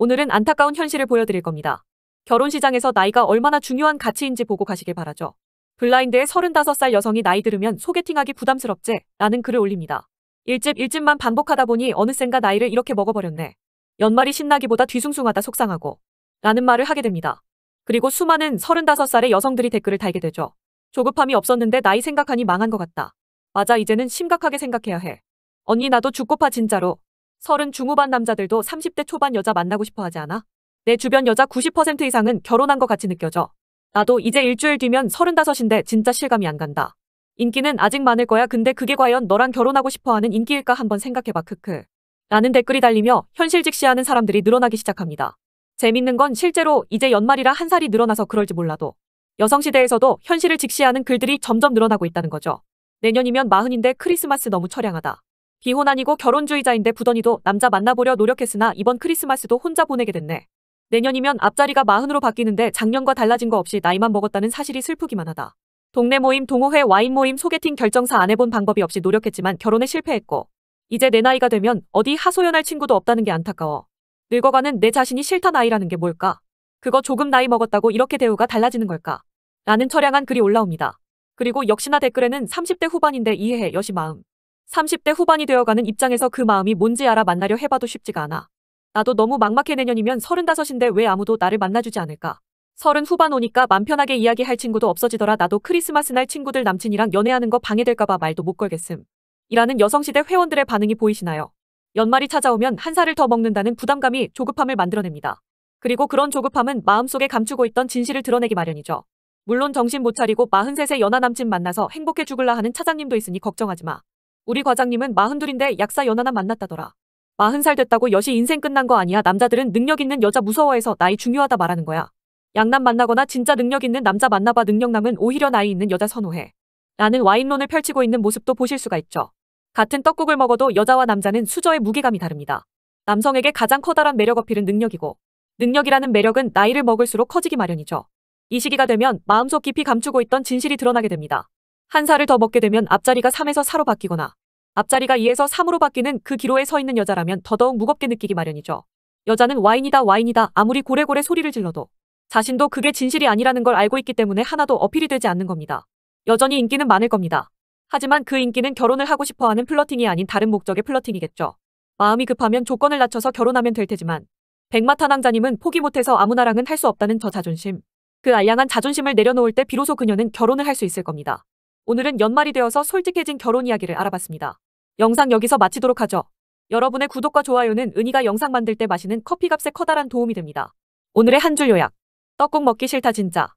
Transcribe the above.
오늘은 안타까운 현실을 보여드릴 겁니다. 결혼 시장에서 나이가 얼마나 중요한 가치인지 보고 가시길 바라죠. 블라인드의 35살 여성이 나이 들으면 소개팅하기 부담스럽제 라는 글을 올립니다. 일집 일집만 반복하다 보니 어느샌가 나이를 이렇게 먹어버렸네. 연말이 신나기보다 뒤숭숭하다 속상하고 라는 말을 하게 됩니다. 그리고 수많은 35살의 여성들이 댓글을 달게 되죠. 조급함이 없었는데 나이 생각하니 망한 것 같다. 맞아 이제는 심각하게 생각해야 해. 언니 나도 죽고파 진짜로. 서른 중후반 남자들도 30대 초반 여자 만나고 싶어 하지 않아? 내 주변 여자 90% 이상은 결혼한 것 같이 느껴져. 나도 이제 일주일 뒤면 35인데 진짜 실감이 안 간다. 인기는 아직 많을 거야. 근데 그게 과연 너랑 결혼하고 싶어 하는 인기일까 한번 생각해봐. 크크. 라는 댓글이 달리며 현실 직시하는 사람들이 늘어나기 시작합니다. 재밌는 건 실제로 이제 연말이라 한 살이 늘어나서 그럴지 몰라도 여성시대에서도 현실을 직시하는 글들이 점점 늘어나고 있다는 거죠. 내년이면 마흔인데 크리스마스 너무 처량하다. 비혼 아니고 결혼주의자인데 부더니도 남자 만나보려 노력했으나 이번 크리스마스도 혼자 보내게 됐네. 내년이면 앞자리가 마흔으로 바뀌는데 작년과 달라진 거 없이 나이만 먹었다는 사실이 슬프기만 하다. 동네 모임, 동호회, 와인 모임, 소개팅 결정사 안 해본 방법이 없이 노력했지만 결혼에 실패했고 이제 내 나이가 되면 어디 하소연할 친구도 없다는 게 안타까워. 늙어가는 내 자신이 싫다 나이라는 게 뭘까? 그거 조금 나이 먹었다고 이렇게 대우가 달라지는 걸까? 라는 처량한 글이 올라옵니다. 그리고 역시나 댓글에는 30대 후반인데 이해해 여시 마음. 30대 후반이 되어가는 입장에서 그 마음이 뭔지 알아 만나려 해봐도 쉽지가 않아. 나도 너무 막막해 내년이면 35인데 왜 아무도 나를 만나주지 않을까? 서른 후반 오니까 맘 편하게 이야기할 친구도 없어지더라 나도 크리스마스 날 친구들 남친이랑 연애하는 거 방해될까봐 말도 못 걸겠음. 이라는 여성시대 회원들의 반응이 보이시나요? 연말이 찾아오면 한 살을 더 먹는다는 부담감이 조급함을 만들어냅니다. 그리고 그런 조급함은 마음속에 감추고 있던 진실을 드러내기 마련이죠. 물론 정신 못 차리고 43세 연하 남친 만나서 행복해 죽을라 하는 차장님도 있으니 걱정하지 마. 우리 과장님은 42인데 약사 연하남 만났다더라. 40살 됐다고 여시 인생 끝난 거 아니야. 남자들은 능력 있는 여자 무서워해서 나이 중요하다 말하는 거야. 양남 만나거나 진짜 능력 있는 남자 만나봐 능력남은 오히려 나이 있는 여자 선호해. 라는 와인론을 펼치고 있는 모습도 보실 수가 있죠. 같은 떡국을 먹어도 여자와 남자는 수저의 무게감이 다릅니다. 남성에게 가장 커다란 매력 어필은 능력이고 능력이라는 매력은 나이를 먹을수록 커지기 마련이죠. 이 시기가 되면 마음속 깊이 감추고 있던 진실이 드러나게 됩니다. 한 살을 더 먹게 되면 앞자리가 3에서 4로 바뀌거나 앞자리가 2에서 3으로 바뀌는 그 기로에 서 있는 여자라면 더더욱 무겁게 느끼기 마련이죠. 여자는 와인이다 와인이다 아무리 고래고래 소리를 질러도 자신도 그게 진실이 아니라는 걸 알고 있기 때문에 하나도 어필이 되지 않는 겁니다. 여전히 인기는 많을 겁니다. 하지만 그 인기는 결혼을 하고 싶어하는 플러팅이 아닌 다른 목적의 플러팅이겠죠. 마음이 급하면 조건을 낮춰서 결혼하면 될 테지만 백마탄 왕자님은 포기 못해서 아무나랑은 할 수 없다는 저 자존심. 그 알량한 자존심을 내려놓을 때 비로소 그녀는 결혼을 할 수 있을 겁니다. 오늘은 연말이 되어서 솔직해진 결혼 이야기를 알아봤습니다. 영상 여기서 마치도록 하죠. 여러분의 구독과 좋아요는 은희가 영상 만들 때 마시는 커피값에 커다란 도움이 됩니다. 오늘의 한 줄 요약. 떡국 먹기 싫다 진짜.